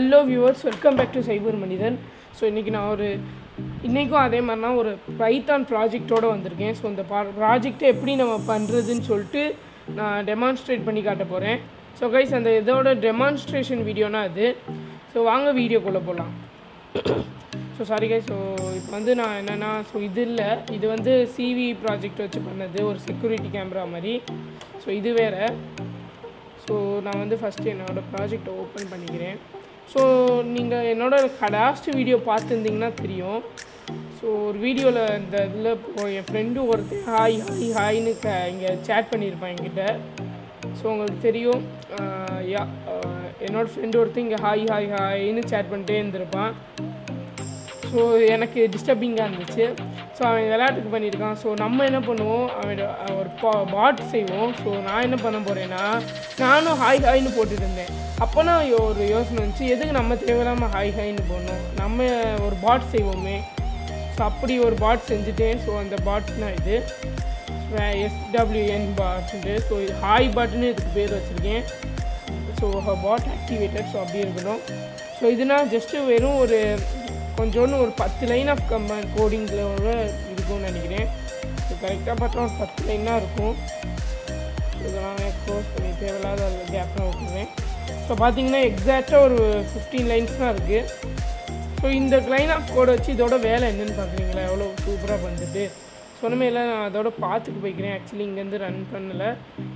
Hello viewers welcome back to cyber மனிதன் so இன்றைக்கி நான் ஒரு இன்றைக்கும் அதே மாதிரினா ஒரு பைத்தான் ப்ராஜெக்டோடு வந்திருக்கேன். ஸோ இந்த ப்ராஜெக்டை எப்படி நம்ம பண்ணுறதுன்னு சொல்லிட்டு நான் டெமான்ஸ்ட்ரேட் பண்ணி காட்ட போகிறேன் ஸோ கைஸ் அந்த இதோட டெமான்ஸ்ட்ரேஷன் வீடியோனா அது. ஸோ வாங்க வீடியோக்குள்ளே போகலாம் ஸோ சாரி கைஸ் ஸோ இப்போ வந்து நான் என்னென்னா ஸோ இது இல்லை. இது வந்து சிவி ப்ராஜெக்ட் வச்சு பண்ணது ஒரு செக்யூரிட்டி கேமரா மாதிரி. ஸோ இது வேறு. ஸோ நான் வந்து ஃபஸ்ட்டு என்னோடய ப்ராஜெக்டை ஓப்பன் பண்ணிக்கிறேன். ஸோ நீங்கள் என்னோட லாஸ்ட் வீடியோ பார்த்துருந்தீங்கன்னா தெரியும். ஸோ ஒரு வீடியோவில் இந்த இதில் என் ஃப்ரெண்டு ஒருத்தர் ஹாய் ஹாய் ஹாய்னு க இங்கே சேட் பண்ணியிருப்பான் என்கிட்ட. ஸோ உங்களுக்கு தெரியும். யா என்னோடய என்னோட ஃப்ரெண்டு ஒருத்தர் இங்கே ஹாய் ஹாய் ஹாய்னு சேட் பண்ணிட்டே இருந்திருப்பான். ஸோ எனக்கு டிஸ்டர்பிங்காக இருந்துச்சு. ஸோ அவன் விளையாட்டுக்கு பண்ணியிருக்கான். ஸோ நம்ம என்ன பண்ணுவோம்? அவன் ஒரு பாட் செய்வோம். ஸோ நான் என்ன பண்ண போகிறேன்னா நானும் ஹாய் ஹாய்னு போட்டுட்டு இருந்தேன். அப்போ நான் ஒரு யோசனை வந்துச்சு. எதுக்கு நம்ம தேவையில்லாமல் ஹாய் ஹாய்னு போடணும்? நம்ம ஒரு பாட் செய்வோமே. ஸோ அப்படி ஒரு பாட் செஞ்சுட்டேன். ஸோ அந்த பாட்னா இது. எஸ்டபிள்யூஎன் பாட்டு ஸோ இது ஹாய் பாட்டுன்னு இதுக்கு பேர் வச்சுருக்கேன். ஸோ பாட் ஆக்டிவேட்டட் ஸோ அப்படி இருக்கணும். ஸோ இதுனா ஜஸ்ட்டு வெறும் ஒரு கொஞ்சோண்டு ஒரு பத்து லைன் ஆஃப் கம்ம கோடிங்கில் இருக்கும்னு நினைக்கிறேன். கரெக்டாக பார்த்தா ஒரு பத்து லைனாக இருக்கும். இதெல்லாம் க்ளோஸ் பண்ணி தேவையில்லாத கேப்லாம் விட்டுருவேன். ஸோ பார்த்தீங்கன்னா எக்ஸாக்டாக ஒரு ஃபிஃப்டீன் லைன்ஸ் தான் இருக்குது ஸோ இந்த லைன் ஆஃப் கோடை வச்சு இதோட வேலை என்னென்னு பார்க்குறீங்களா? எவ்வளோ சூப்பராக வந்துட்டு. சொன்னமே இல்லை நான் அதோட பார்த்துட்டு போய்க்கிறேன். ஆக்சுவலி இங்கேருந்து ரன் பண்ணலை.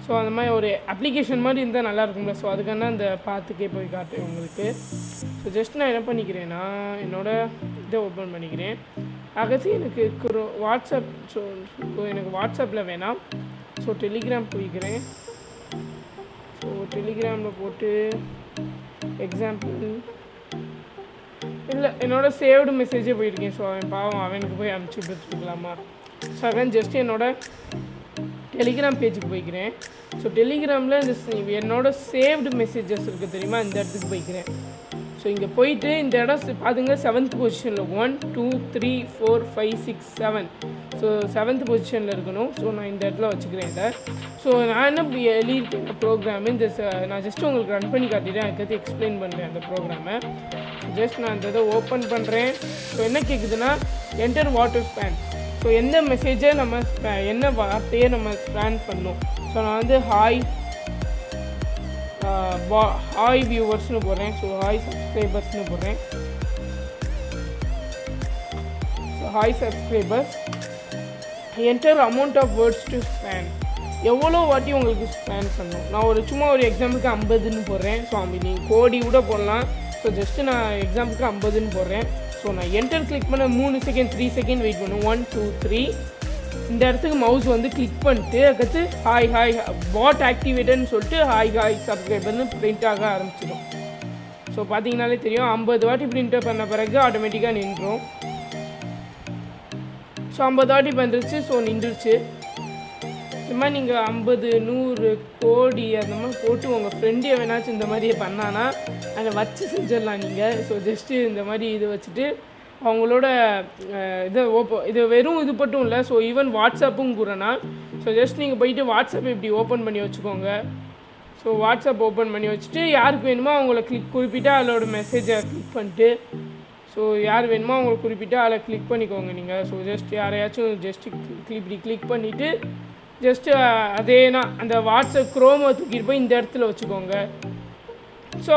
ஸோ அந்த மாதிரி ஒரு அப்ளிகேஷன் மாதிரி இருந்தால் நல்லா இருக்கும்ல. ஸோ அதுக்கான அந்த பார்த்துக்கே போய் காட்டுறேன் உங்களுக்கு. ஸோ ஜஸ்ட் நான் என்ன பண்ணிக்கிறேன்னா என்னோடய இதை ஓப்பன் பண்ணிக்கிறேன். அகசி எனக்கு குரோ வாட்ஸ்அப் ஸோ எனக்கு வாட்ஸ்அப்பில் வேணாம். ஸோ டெலிகிராம் போய்க்கிறேன். ஸோ டெலிகிராமில் போட்டு எக்ஸாம்பிள் இல்லை என்னோட சேவ்டு மெசேஜே போயிருக்கேன். ஸோ அவன் பாவம் அவனுக்கு போய் அனுப்பிச்சி கொடுத்துருக்கலாமா ஸோ அதான் ஜஸ்ட் என்னோட டெலிகிராம் பேஜுக்கு போய்க்கிறேன். ஸோ டெலிகிராமில் இந்த என்னோட சேவ்டு மெசேஜஸ் இருக்குது தெரியுமா? இந்த இடத்துக்கு போய்க்கிறேன். ஸோ இங்கே போயிட்டு இந்த இடம் பாதுங்க செவன்த் பொசிஷனில் one two three four five six seven so seventh பொசிஷனில் இருக்கணும். ஸோ நான் இந்த இடத்துல வச்சுக்கிறேன் இதை. ஸோ நான் என்ன எழுதியிருக்கேன் இந்த ப்ரோக்ராம் இந்த நான் ஜஸ்ட் உங்களுக்கு ரன் பண்ணி காட்டிட்டேன். அதுக்கு எக்ஸ்பிளைன் பண்ணுறேன் அந்த ப்ரோக்ராமை ஜஸ்ட் நான் இந்த இதை ஓப்பன் பண்ணுறேன் ஸோ என்ன கேட்குதுன்னா என்டர் வாட்டர் ஸ்பேன் ஸோ எந்த மெசேஜை நம்ம என்ன வார்த்தையை நம்ம ஸ்பேன் பண்ணோம் ஸோ நான் வந்து ஹாய் ஹாய் வியூவர்ஸ்னு போடுறேன் ஸோ ஹாய் சப்ஸ்கிரைபர்ஸ்னு போடுறேன் so hi subscribers enter amount of words to spam எவ்வளோ வாட்டி உங்களுக்கு ஸ்பேன் பண்ணணும் நான் ஒரு சும்மா ஒரு எக்ஸாம்பிளுக்கு ஐம்பதுன்னு போடுறேன் ஸோ அப்படி நீங்கள் கோடி கூட போடலாம். ஸோ ஜஸ்ட்டு நான் எக்ஸாம்பிளுக்கு ஐம்பதுன்னு போடுறேன் ஸோ நான் என்டர் கிளிக் பண்ண மூணு செகண்ட் த்ரீ செகண்ட் வெயிட் பண்ணுவேன் ஒன் டூ த்ரீ இந்த இடத்துக்கு மவுஸ் வந்து கிளிக் பண்ணிட்டு அதுக்கடுத்து ஹாய் ஹாய் பாட் ஆக்டிவேட்டட்னு சொல்லிட்டு ஹாய் ஹாய் சப்ஸ்கிரைபர்னு பிரிண்ட் ஆக ஆரம்பிச்சிடும். ஸோ பார்த்தீங்கனாலே தெரியும் ஐம்பது வாட்டி பிரிண்ட் பண்ண பிறகு ஆட்டோமேட்டிக்காக நின்றும். ஸோ ஐம்பது வாட்டி வந்துருச்சு ஸோ நின்றுச்சு. இந்த மாதிரி நீங்கள் ஐம்பது நூறு கோடி அந்த மாதிரி போட்டு உங்கள் ஃப்ரெண்டு எவனாச்சும் இந்த மாதிரி பண்ணானா அதை வச்சு செஞ்சிடலாம் நீங்கள் ஸோ ஜஸ்ட்டு இந்த மாதிரி இது வச்சுட்டு அவங்களோட இது ஓப்போ இது வெறும் இது மட்டும் இல்லை ஸோ ஈவன் வாட்ஸ்அப்பும் கூறனா ஸோ ஜஸ்ட் நீங்கள் போயிட்டு வாட்ஸ்அப் இப்படி ஓப்பன் பண்ணி வச்சுக்கோங்க. ஸோ வாட்ஸ்அப் ஓப்பன் பண்ணி வச்சுட்டு யாருக்கு வேணுமோ அவங்கள கிளிக் குறிப்பிட்டு அதோட மெசேஜை கிளிக் பண்ணிட்டு ஸோ யார் வேணுமோ அவங்களுக்கு குறிப்பிட்டு அதில் கிளிக் பண்ணிக்கோங்க நீங்கள் ஸோ ஜஸ்ட் யாரையாச்சும் ஜஸ்ட் இப்படி கிளிக் பண்ணிவிட்டு ஜஸ்ட்டு அதேனா அந்த வாட்ஸ்அப் குரோமை தூக்கிட்டு போய் இந்த இடத்துல வச்சுக்கோங்க. ஸோ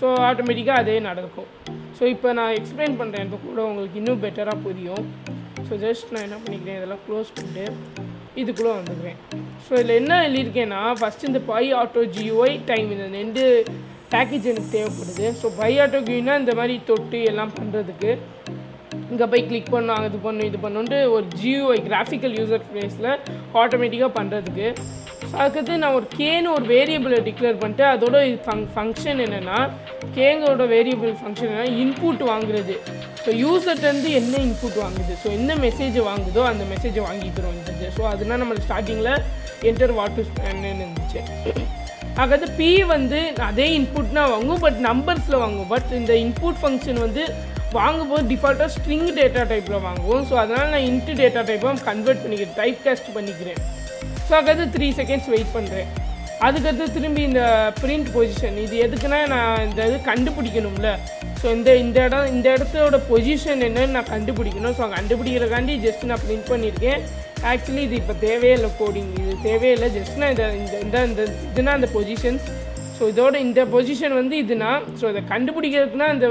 ஸோ ஆட்டோமேட்டிக்காக அதே நடக்கும். ஸோ இப்போ நான் எக்ஸ்பிளைன் பண்ணுறேன் இப்போ கூட உங்களுக்கு இன்னும் பெட்டராக புரியும். ஸோ ஜஸ்ட் நான் என்ன பண்ணிக்கிறேன்? இதெல்லாம் க்ளோஸ் பண்ணிட்டு இதுக்குள்ளே வந்துடுவேன் ஸோ இதில் என்ன எழுதியிருக்கேன்னா ஃபஸ்ட் இந்த பை ஆட்டோ ஜியோஐ டைம் இந்த ரெண்டு பேக்கேஜ் எனக்கு தேவைப்படுது. ஸோ பை ஆட்டோ கியூனா இந்த மாதிரி தொட்டு எல்லாம் பண்ணுறதுக்கு இங்கே போய் கிளிக் பண்ணணும் அது பண்ணும் இது பண்ணுன்ட்டு ஒரு ஜியோஐ கிராஃபிக்கல் யூசர் ஃபேஸில் ஆட்டோமேட்டிக்காக பண்ணுறதுக்கு அதுக்கடுத்து நான் ஒரு கேன்னு ஒரு வேரியபிளை டிக்ளேர் பண்ணிட்டு அதோட ஃபங் ஃபங்க்ஷன் என்னென்னா கேங்கோட வேரியபிள் ஃபங்க்ஷன் என்னன்னா இன்புட் வாங்குறது. ஸோ யூசர்ட்டேருந்து என்ன இன்புட் வாங்குது? ஸோ என்ன மெசேஜ் வாங்குதோ அந்த மெசேஜை வாங்கிக்கிறோம் இருந்துச்சு ஸோ அதுனா நம்மளுக்கு ஸ்டார்டிங்கில் என்டர் வாட் என்னன்னு இருந்துச்சு. அதாவது பி வந்து அதே இன்புட்னா வாங்கும் பட் நம்பர்ஸில் வாங்கும். பட் இந்த இன்புட் ஃபங்க்ஷன் வந்து வாங்கும்போது டிஃபால்ட்டாக ஸ்ட்ரிங் டேட்டா டைப்பில் வாங்குவோம். ஸோ அதனால் நான் இன்ட்டு டேட்டா டைப்பாக கன்வெர்ட் பண்ணிக்கிறேன் டைப் காஸ்ட் பண்ணிக்கிறேன். ஸோ அதாவது த்ரீ செகண்ட்ஸ் வெயிட் பண்ணுறேன் அதுக்கடுத்து திரும்பி இந்த பிரிண்ட் பொசிஷன் இது எதுக்குன்னா நான் இந்த இது கண்டுபிடிக்கணும்ல. ஸோ இந்த இந்த இடம் இந்த இடத்தோட பொசிஷன் என்னன்னு நான் கண்டுபிடிக்கணும். ஸோ கண்டுபிடிக்கிறக்காண்டி ஜஸ்ட் நான் பிரிண்ட் பண்ணியிருக்கேன். ஆக்சுவலி இது இப்போ தேவையே இல்லை கோடிங் இது தேவையே இல்லை ஜஸ்ட் நான் இந்த இந்த இந்த இதுனா அந்த பொசிஷன்ஸ் ஸோ இதோட இந்த பொசிஷன் வந்து இதுனா ஸோ இதை கண்டுபிடிக்கிறதுக்குனா இந்த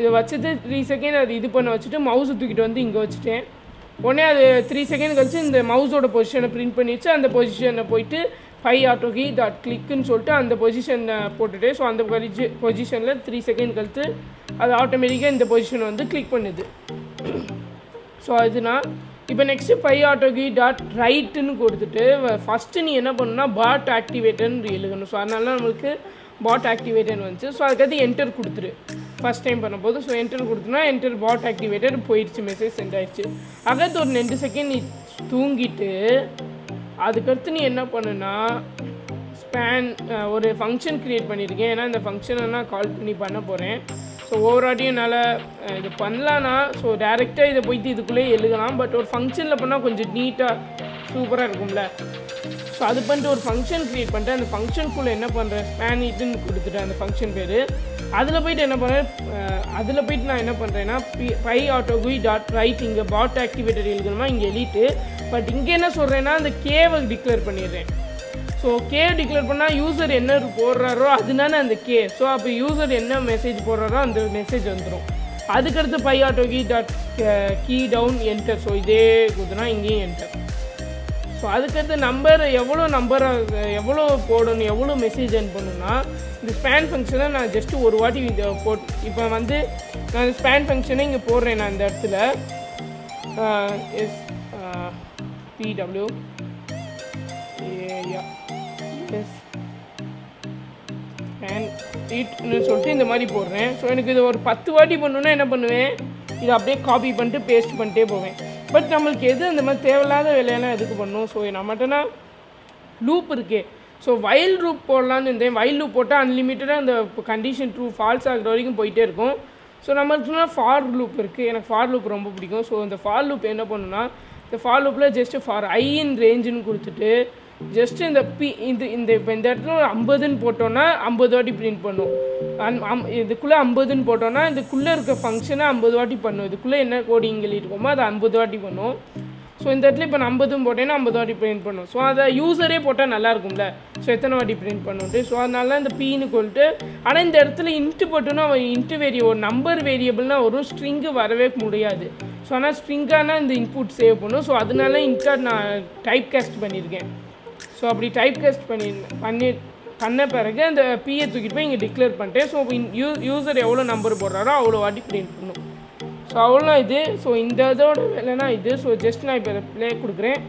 இதை வச்சுட்டு த்ரீ செகண்ட் அது இது பண்ண வச்சுட்டு மவுஸை தூக்கிட்டு வந்து இங்கே வச்சுட்டேன். உடனே அது த்ரீ செகண்ட் கழிச்சு இந்த மவுஸோட பொசிஷனை பிரிண்ட் பண்ணிடுச்சு. அந்த பொசிஷனை போயிட்டு ஃபை ஆட்டோ கீ டாட் கிளிக்குன்னு சொல்லிட்டு அந்த பொசிஷனை போட்டுட்டு ஸோ அந்த பொசிஷ பொசிஷனில் த்ரீ செகண்ட் கழித்து அது ஆட்டோமேட்டிக்காக இந்த பொசிஷனை வந்து கிளிக் பண்ணுது. ஸோ அதுனா இப்போ next pyautogui dot ரைட்டுன்னு கொடுத்துட்டு ஃபஸ்ட்டு நீ என்ன பண்ணுன்னா பாட் ஆக்டிவேட்டர்னு எழுதணும். ஸோ அதனால நம்மளுக்கு பாட் ஆக்டிவேட்டட் வந்துச்சு. ஸோ அதுக்கடுத்து என்டர் கொடுத்துரு. ஃபஸ்ட் டைம் பண்ணும்போது ஸோ என்டர் கொடுத்தனா என்டர் பாட் ஆக்டிவேட்டட் போயிடுச்சு மெசேஜ் சென்ட் ஆயிடுச்சு. அகத்து ஒரு ரெண்டு செகண்ட் நீ தூங்கிட்டு அதுக்கடுத்து நீ என்ன பண்ணுனா ஸ்பேன் ஒரு ஃபங்க்ஷன் க்ரியேட் பண்ணியிருக்கேன் ஏன்னா இந்த ஃபங்க்ஷனை நான் கால் பண்ணி பண்ண போகிறேன் ஸோ ஓவராட்டியும் என்னால் இது பண்ணலான்னா ஸோ டேரெக்டாக இதை போயிட்டு இதுக்குள்ளேயே எழுதலாம். பட் ஒரு ஃபங்க்ஷனில் பண்ணால் கொஞ்சம் நீட்டாக சூப்பராக இருக்கும்ல. ஸோ அது பண்ணிட்டு ஒரு ஃபங்க்ஷன் க்ரியேட் பண்ணிட்டு அந்த ஃபங்க்ஷனுக்குள்ளே என்ன பண்ணுறேன் மேன் இட்டுன்னு கொடுத்துட்டேன் அந்த ஃபங்க்ஷன் பேர். அதில் போயிட்டு என்ன பண்ணுறேன் அதில் போயிட்டு நான் என்ன பண்ணுறேன்னா B pyautogui dot write இங்கே பாட் ஆக்டிவேட்டர் எழுதணுமா? இங்கே எழுதிட்டு பட் இங்கே என்ன சொல்கிறேன்னா அந்த கேவை டிக்ளேர் பண்ணிடுறேன். ஸோ கே டிக்ளேர் பண்ணால் யூசர் என்ன போடுறாரோ அதுதானே அந்த கே ஸோ அப்போ யூசர் என்ன மெசேஜ் போடுறாரோ அந்த மெசேஜ் வந்துடும் அதுக்கடுத்து pyautogui dot key down enter so இதே கொடுத்துனா இங்கேயும் என்டர் ஸோ அதுக்கடுத்து நம்பர் எவ்வளோ நம்பர் எவ்வளோ போடணும் எவ்வளோ மெசேஜ் அனுப்பணும்னா இந்த ஸ்பேன் ஃபங்க்ஷனை நான் ஜஸ்ட்டு ஒரு வாட்டி இதை போட் இப்போ வந்து நான் ஸ்பேன் ஃபங்க்ஷனை இங்கே போடுறேன் நான் இந்த இடத்துல. எஸ் பிடபிள்யூ ஏயா எஸ் ஸ்பேன் இட்னு சொல்லிட்டு இந்த மாதிரி போடுறேன். ஸோ எனக்கு இது ஒரு பத்து வாட்டி பண்ணணுன்னா என்ன பண்ணுவேன்? இதை அப்படியே காப்பி பண்ணிட்டு பேஸ்ட் பண்ணிட்டே போவேன். பட் நம்மளுக்கு எது அந்த மாதிரி தேவையில்லாத வேலையெல்லாம் எதுக்கு பண்ணும்? ஸோ நம்மகிட்டனா லூப் இருக்கே. ஸோ வயல் லூப் போடலான்னு இருந்தேன். வயல் லூப் போட்டால் அன்லிமிட்டடாக அந்த கண்டிஷன் ட்ரூ ஃபால்ஸ் ஆகிற வரைக்கும் போயிட்டே இருக்கும். ஸோ நம்மளுக்குனா ஃபார் லூப் இருக்குது எனக்கு ஃபார் லூப் ரொம்ப பிடிக்கும். ஸோ இந்த ஃபார் லூப் என்ன பண்ணுன்னா இந்த ஃபார் லூப்பில் ஜஸ்ட்டு ஃபார் ஐ இன் ரேஞ்சுன்னு கொடுத்துட்டு ஜஸ்ட் இந்த பி இது இந்த இப்போ இந்த இடத்துல ஒரு ஐம்பதுன்னு போட்டோன்னா ஐம்பது வாட்டி பிரிண்ட் பண்ணும். அந் அம்- இதுக்குள்ளே ஐம்பதுன்னு போட்டோன்னா இதுக்குள்ளே இருக்க ஃபங்க்ஷனை ஐம்பது வாட்டி பண்ணும். இதுக்குள்ளே என்ன கோடிங் எழுதிருக்கோமோ அதை ஐம்பது வாட்டி பண்ணும். ஸோ இந்த இடத்துல இப்போ நான் ஐம்பதும் போட்டேன்னா ஐம்பது வாட்டி பிரிண்ட் பண்ணும். ஸோ அதை யூசரே போட்டால் நல்லா இருக்கும்ல. ஸோ எத்தனை வாட்டி பிரிண்ட் பண்ணுன்ட்டு. ஸோ அதனால இந்த பீன்னு கொல்லிட்டு ஆனால் இந்த இடத்துல இன்ட்டு போட்டோன்னா அவன் இன்ட்டு வேரிய ஒரு நம்பர் வேரியபிள்னால் வரும் ஸ்ட்ரிங்கு வரவே முடியாது. ஸோ ஆனால் ஸ்ட்ரிங்கானால் இந்த இன்புட் சேவ் பண்ணும். ஸோ அதனால இன்ட்டாக நான் டைப் காஸ்ட் பண்ணியிருக்கேன். ஸோ அப்படி டைப் கேஸ்ட் பண்ணி பண்ணி பண்ண பிறகு அந்த பிஏ தூக்கிட்டு போய் இங்கே டிக்ளேர் பண்ணிட்டேன். ஸோ யூ யூசர் எவ்வளோ நம்பர் போடுறாரோ அவ்வளோ வாட்டி பிரிண்ட் பண்ணும். ஸோ அவ்வளோ இது. ஸோ இந்த இதோட வேலைனா இது. ஸோ ஜஸ்ட் நான் இப்போ ப்ளே கொடுக்குறேன்.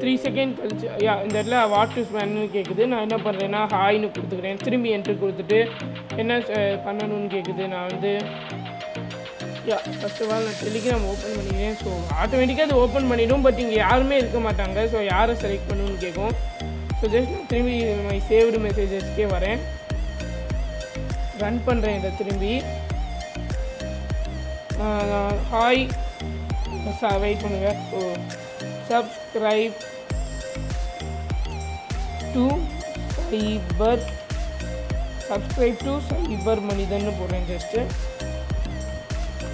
த்ரீ செகண்ட் கழிச்சு யா இந்த இடத்துல வாட் இஸ் மேனு கேட்குது நான் என்ன பண்ணுறேன்னா ஹாய்னு கொடுத்துக்கிறேன். திரும்பி என்ட்ரு கொடுத்துட்டு என்ன பண்ணணும்னு கேட்குது நான் வந்து யா ஃபஸ்ட் ஆஃப் ஆல் நான் டெலிகிராம் ஓப்பன் பண்ணிக்கிறேன் ஸோ ஆட்டோமேட்டிக்காக அது ஓப்பன் பண்ணிவிடும் பட் இங்கே யாருமே இருக்க மாட்டாங்க. ஸோ யாரை செலக்ட் பண்ணணும்னு கேட்கும். ஸோ ஜஸ்ட் நான் திரும்பி மை சேவ்டு மெசேஜஸ்க்கே வரேன். ரன் பண்ணுறேன் இதை திரும்பி. ஹாய் வெயிட் பண்ணுங்கள் so subscribe to cyber subscribe to cyber மனிதன்னு போடுறேன் ஜஸ்ட்டு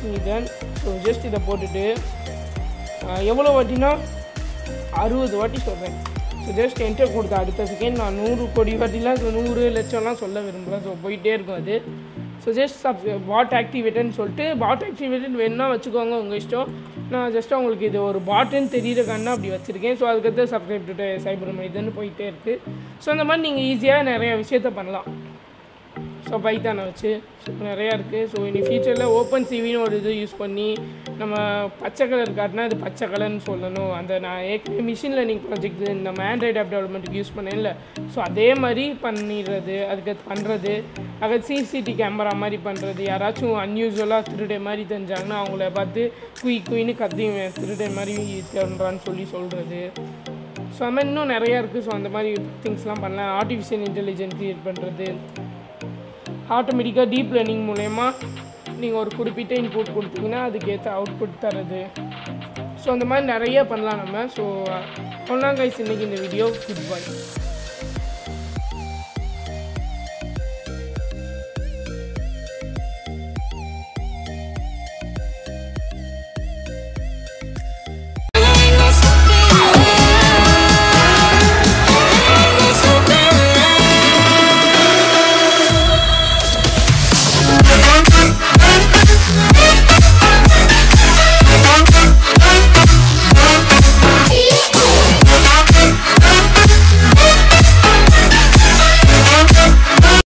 மனிதன் ஸோ ஜஸ்ட் இதை போட்டுட்டு எவ்வளோ வாட்டினா அறுபது வாட்டி சொல்கிறேன் ஸோ ஜஸ்ட் என்டர் கொடுத்த அடுத்த செகண்ட் நான் நூறு கோடி வாட்டிலாம் நூறு லட்சம்லாம் சொல்ல விரும்புகிறேன் ஸோ போயிட்டே இருக்கும் அது. ஸோ ஜஸ்ட் சப் பாட் ஆக்டிவேட்டட்னு சொல்லிட்டு பாட் ஆக்டிவேட்டட் வேணும்னா வச்சுக்கோங்க உங்கள் இஷ்டம். நான் ஜஸ்ட் உங்களுக்கு இது ஒரு பாட்டுன்னு தெரியுறக்கான அப்படி வச்சுருக்கேன். ஸோ அதுக்கடுத்து சப்ஸ்கிரைப் டு சைபர் மனிதன்னு போயிட்டே இருக்குது ஸோ அந்த மாதிரி நீங்கள் ஈஸியாக நிறைய விஷயத்த பண்ணலாம். ஸோ பைத்தானை வச்சு நிறையா இருக்குது ஸோ இனி ஃபியூச்சரில் ஓப்பன் சிவின்னு ஒரு இது யூஸ் பண்ணி நம்ம பச்சை கலர் காட்டினா அது பச்சை கலர்னு சொல்லணும். அந்த நான் ஏற்கனவே மிஷின் லேர்னிங் ப்ராஜெக்ட் நம்ம ஆண்ட்ராய்டு ஆப் டெவலப்மெண்ட்டுக்கு யூஸ் பண்ணேன்ல. ஸோ அதே மாதிரி பண்ணிடுறது அதுக்கு பண்ணுறது அது சிசிடி கேமரா மாதிரி பண்ணுறது யாராச்சும் அன்யூஸ்வலாக திருடை மாதிரி தெரிஞ்சாங்கன்னா அவங்கள பார்த்து குயி குயின்னு கத்தி திருடை மாதிரி தருன்றான்னு சொல்லி சொல்கிறது ஸோ அது மாதிரி இன்னும் நிறையா இருக்குது ஸோ அந்த மாதிரி திங்ஸ்லாம் பண்ணலாம். ஆர்டிஃபிஷியல் இன்டெலிஜென்ஸ் கிரியேட் பண்ணுறது ஆட்டோமேட்டிக்காக டீப் லேர்னிங் மூலயமா நீங்கள் ஒரு குறிப்பிட்ட இன்புட் கொடுத்தீங்கன்னா அதுக்கேற்ற அவுட்புட் தரது ஸோ அந்த மாதிரி நிறைய பண்ணலாம் நம்ம. ஸோ அவ்வளோதான் கைஸ் இன்றைக்கி இந்த வீடியோ குட் பை